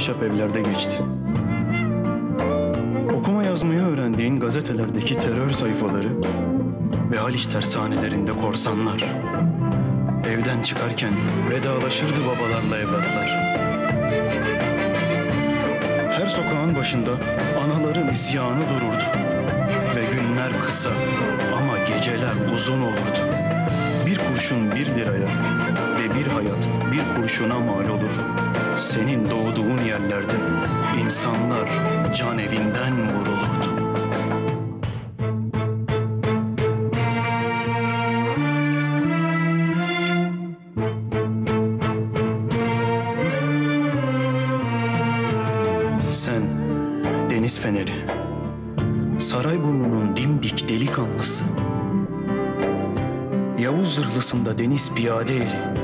ahşap evlerde geçti. Okuma yazmayı öğrendiğin gazetelerdeki terör sayfaları ve Haliç tersanelerinde korsanlar. Evden çıkarken vedalaşırdı babalarla evlatlar. Her sokağın başında anaların isyanı dururdu. Ve günler kısa ama geceler uzun olurdu. Bir kurşun bir liraya ve bir hayat bir kurşuna mal olur. Senin doğduğun yerlerde insanlar can evinden vurulurdu. Sen deniz feneri, Sarayburnu'nun dimdik delikanlısı. Yavuz zırhlısında deniz piyade eri,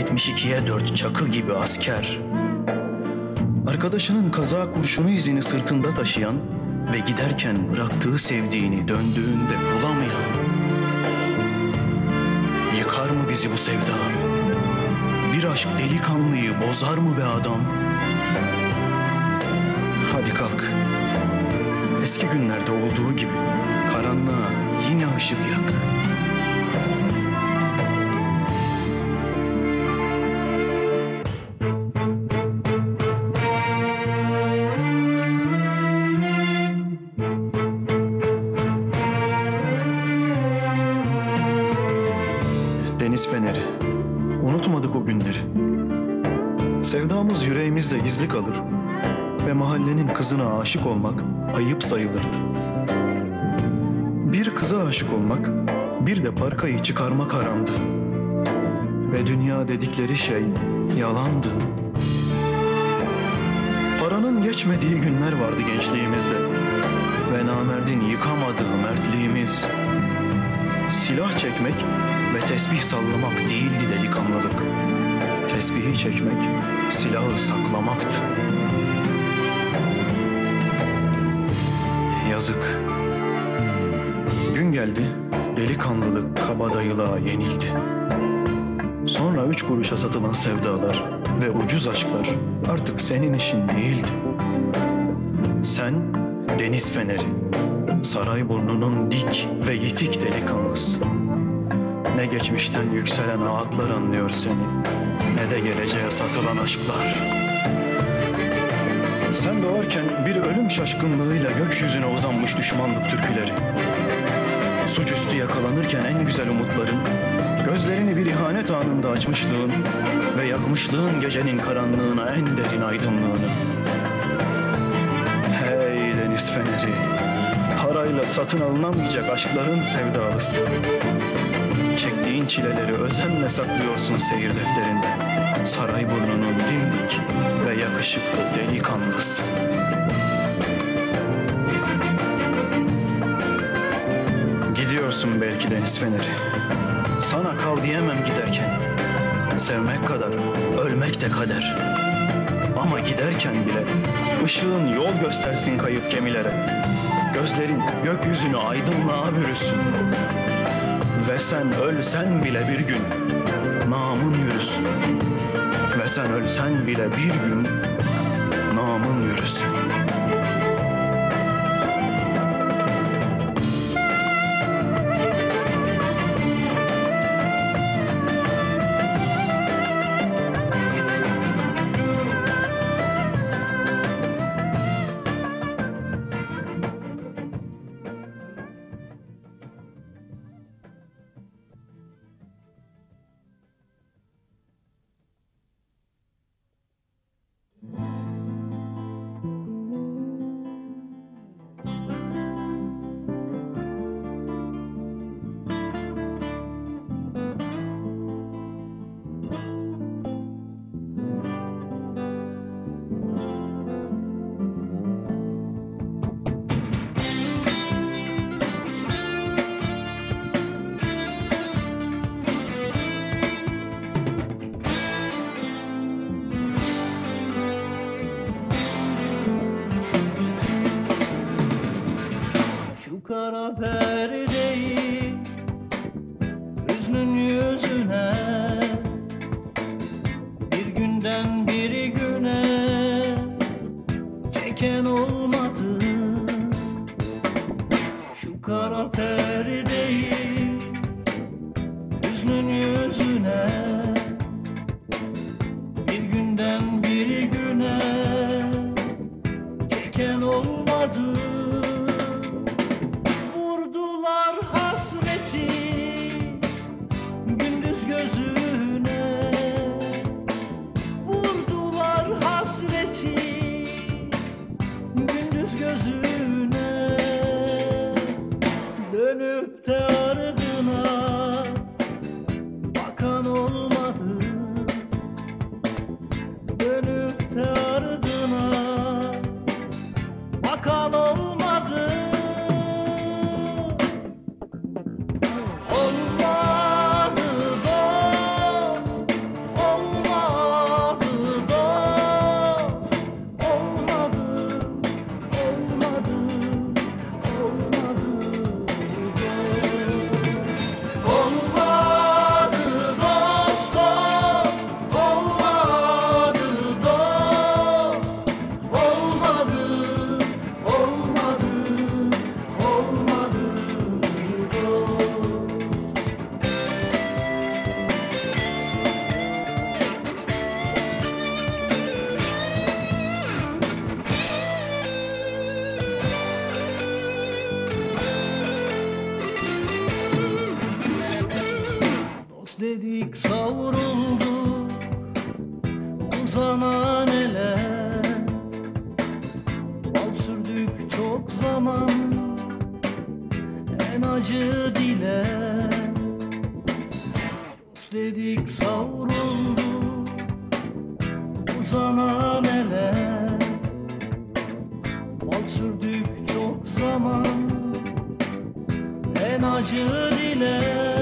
72'ye 4 çakı gibi asker. Arkadaşının kaza kurşunu izini sırtında taşıyan ve giderken bıraktığı sevdiğini döndüğünde bulamayan. Yıkar mı bizi bu sevda? Bir aşk delikanlıyı bozar mı be adam? Hadi kalk. Eski günlerde olduğu gibi karanlığa yine ışık yak. Deniz feneri. Unutmadık o günleri. Sevdamız yüreğimizde gizli kalır ve mahallenin kızına aşık olmak ayıp sayılırdı. Bir kıza aşık olmak, bir de parkayı çıkarmak haramdı. Ve dünya dedikleri şey yalandı. Paranın geçmediği günler vardı gençliğimizde. Ve namerdin yıkamadığı mertliğimiz. Silah çekmek ve tesbih sallamak değildi delikanlılık. Tesbihi çekmek, silahı saklamaktı. Yazık. Gün geldi, delikanlılık kabadayılığa yenildi. Sonra üç kuruşa satılan sevdalar ve ucuz aşklar artık senin işin değildi. Sen deniz feneri, Sarayburnu'nun dik ve yitik delikanlısı. Ne geçmişten yükselen ağıtlar anlıyor seni, ne de geleceğe satılan aşklar. Sen doğarken bir ölüm şaşkınlığıyla gökyüzüne uzanmış düşmanlık türküleri. Suçüstü yakalanırken en güzel umutların, gözlerini bir ihanet anında açmışlığın ve yakmışlığın gecenin karanlığına en derin aydınlığını. Hey deniz feneri, parayla satın alınamayacak aşkların sevdalısı. Çektiğin çileleri özenle saklıyorsun seyir defterinde. Sarayburnu'nun dimdik ve yakışıklı delikanlısı. Gidiyorsun belki deniz feneri. Sana kal diyemem giderken. Sevmek kadar, ölmek de kader. Ama giderken bile ışığın yol göstersin kayıp gemilere. Gözlerin gökyüzünü aydınlığa bürüsün. Ve sen ölsen bile bir gün namın yürüsün. Ve sen ölsen bile bir gün namın yürüsün. Uzanan ele Bal sürdük çok zaman en acı dile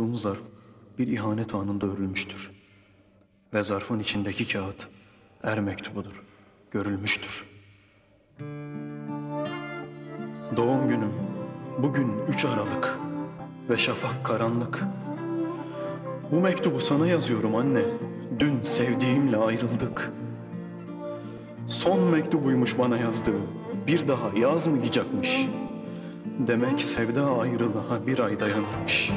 elinde tuttuğun zarf bir ihanet anında örülmüştür. Ve zarfın içindeki kağıt er mektubudur, görülmüştür. Doğum günüm bugün 3 Aralık ve şafak karanlık. Bu mektubu sana yazıyorum anne. Dün sevdiğimle ayrıldık. Son mektubuymuş bana yazdığı. Bir daha yazmayacakmış. Demek sevda ayrılığa bir ay dayanırmış.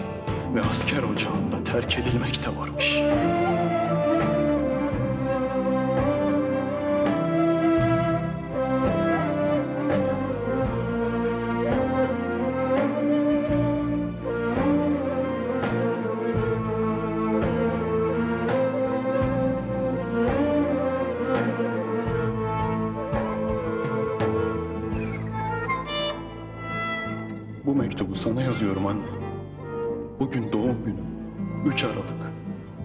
Ve asker ocağında terk edilmek de varmış.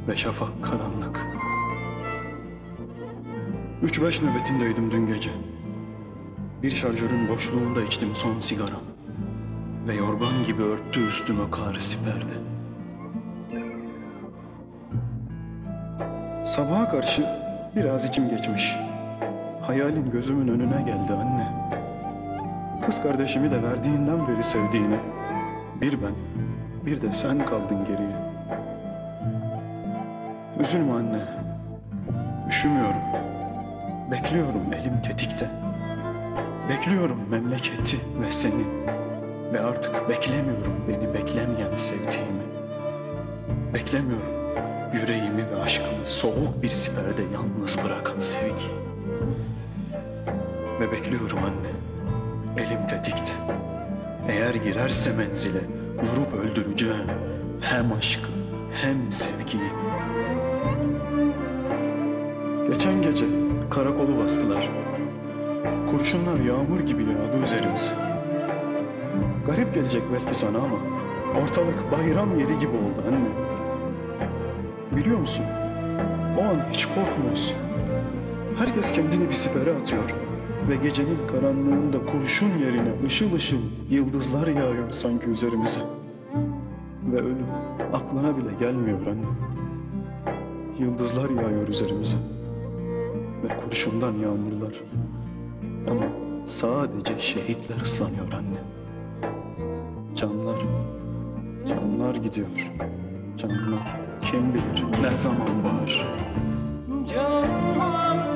Ve şafak karanlık. 3-5 nöbetindeydim dün gece. Bir şarjörün boşluğunda içtim son sigaram. Ve yorgan gibi örttü üstüme kar siperde. Sabaha karşı biraz içim geçmiş. Hayalin gözümün önüne geldi anne. Kız kardeşimi de verdiğinden beri sevdiğine. Bir ben, bir de sen kaldın geriye. Üzülme anne. Üşümüyorum. Bekliyorum elim tetikte. Bekliyorum memleketi ve seni. Ve artık beklemiyorum beni beklemeyen sevdiğimi. Beklemiyorum yüreğimi ve aşkımı soğuk bir siperde yalnız bırakan sevgi. Ve bekliyorum anne, elim tetikte. Eğer girerse menzile vurup öldüreceğim hem aşkı hem sevgiyi. Geçen gece karakolu bastılar. Kurşunlar yağmur gibi yağdı üzerimize. Garip gelecek belki sana ama ortalık bayram yeri gibi oldu anne. Biliyor musun? O an hiç korkmuyorsun. Herkes kendini bir sipere atıyor. Ve gecenin karanlığında kurşun yerine ışıl ışıl yıldızlar yağıyor sanki üzerimize. Ve ölüm aklına bile gelmiyor anne. Yıldızlar yağıyor üzerimize. Ve kurşundan yağmurlar. Ama sadece şehitler ıslanıyor anne. Canlar, canlar gidiyor. Canlar kim bilir ne zaman. Canlar canlar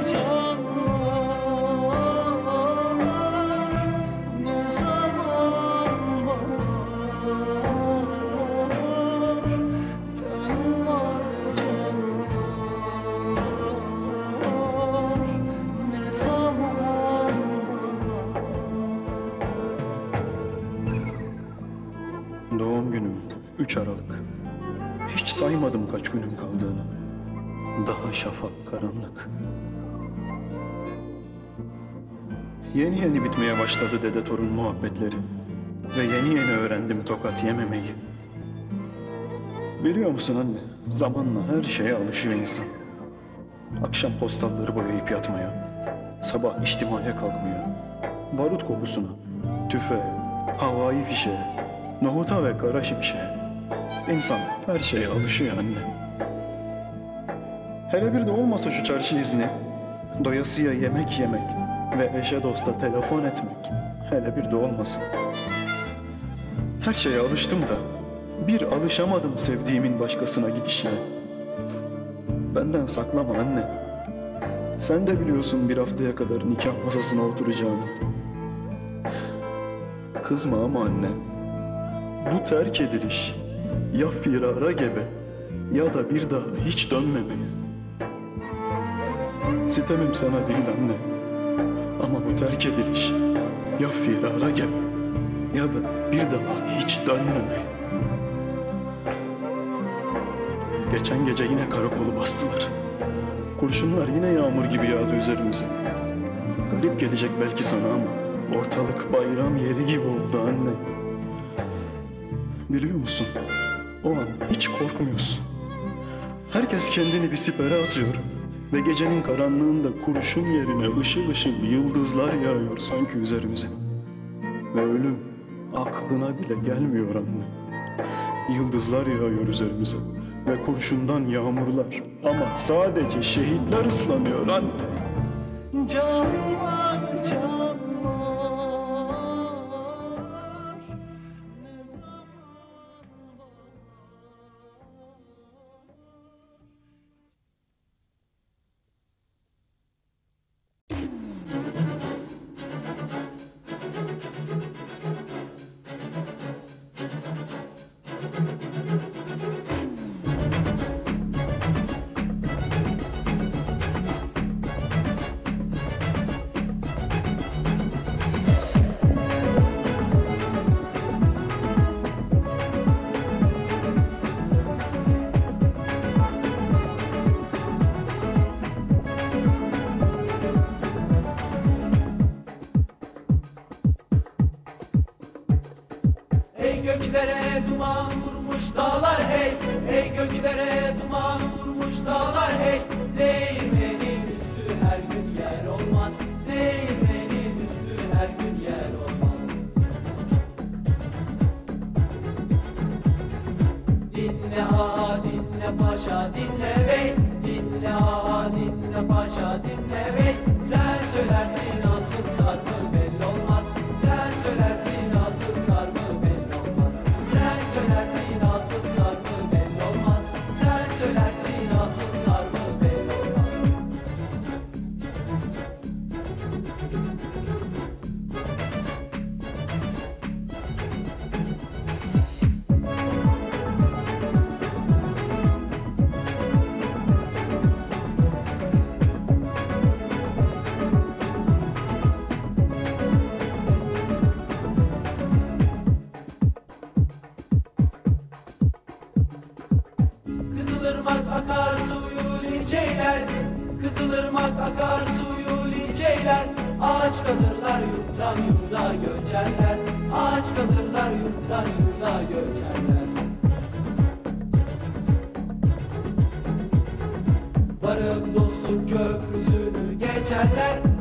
kaç günüm kaldığını. Daha şafak karanlık. Yeni yeni bitmeye başladı dede torun muhabbetleri. Ve yeni yeni öğrendim tokat yememeyi. Biliyor musun anne, zamanla her şeye alışıyor insan. Akşam postalları boyayıp yatmaya, sabah içtimaya kalkmaya, barut kokusuna, tüfeğe, havai fişeğe, nohuta ve kara şimşeğe. İnsan her şeye alışıyor anne. Hele bir de olmasa şu çarşı izni, doyasıya yemek yemek ve eşe dosta telefon etmek. Hele bir de olmasa. Her şeye alıştım da bir alışamadım sevdiğimin başkasına gidişine. Benden saklama anne. Sen de biliyorsun bir haftaya kadar nikah masasına oturacağımı. Kızma ama anne. Bu terk ediliş ya firara gebe ya da bir daha hiç dönmemeye. Sitemim sana değil anne. Ama bu terk ediliş ya firara gebe ya da bir daha hiç dönmemeye. Geçen gece yine karakolu bastılar. Kurşunlar yine yağmur gibi yağdı üzerimize. Garip gelecek belki sana ama ortalık bayram yeri gibi oldu anne. Biliyor musun? O an hiç korkmuyorsun. Herkes kendini bir sipere atıyor. Ve gecenin karanlığında kurşun yerine ışıl ışıl yıldızlar yağıyor sanki üzerimize. Ve ölüm aklına bile gelmiyor anne. Yıldızlar yağıyor üzerimize. Ve kurşundan yağmurlar. Ama sadece şehitler ıslanıyor anne. Canlar I see. kalırlar yurttan yurda göçerler. Aç kalırlar yurttan yurda göçerler. Barık dostluk köprüsünü geçerler.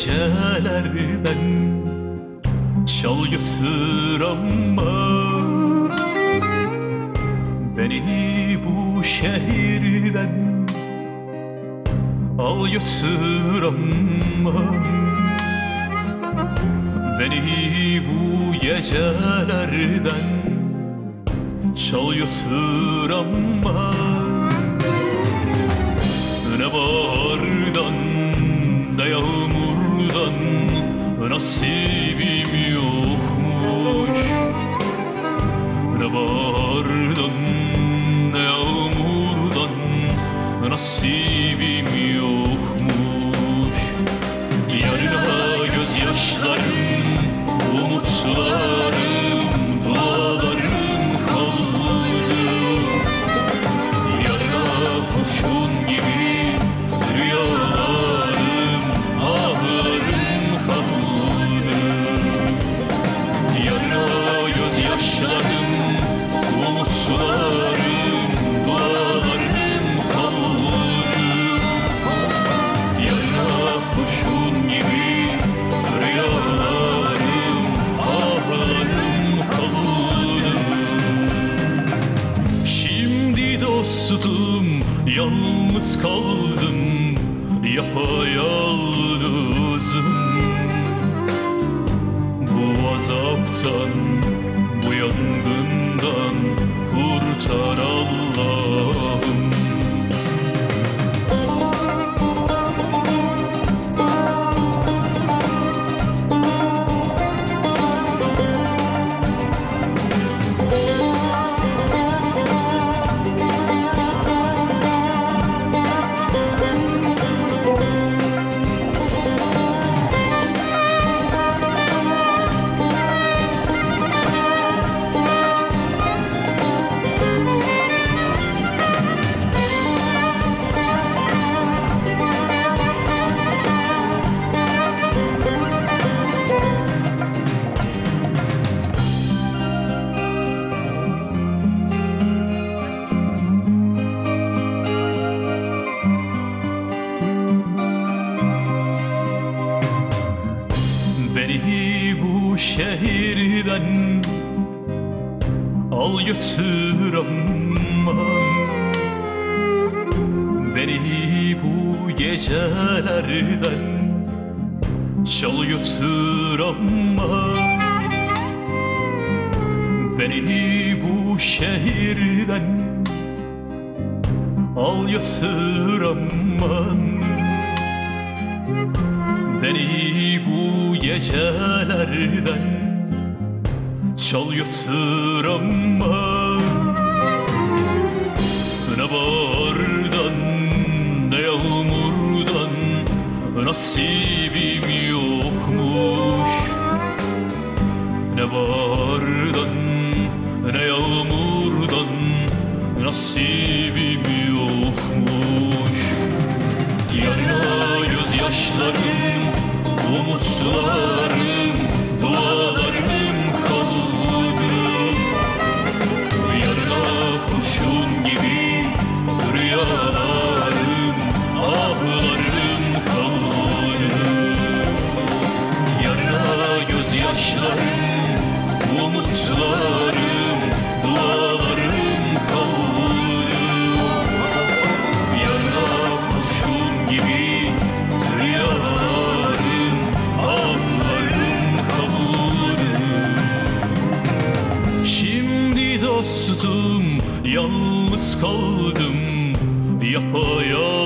geceler ben Çal götür ama Beni bu şehirden Al götür ama Beni bu gecelerden Çal götür ama Ne bağırdan ne yağmur nasibimi yokmuş Ne var şehirden al götür aman Beni bu gecelerden çal götür aman Beni bu şehirden al götür aman Beni bu gecelerden çal götür ama Ne bahardan ne yağmurdan nasibim dostum yalnız kaldım. Yapayalnızım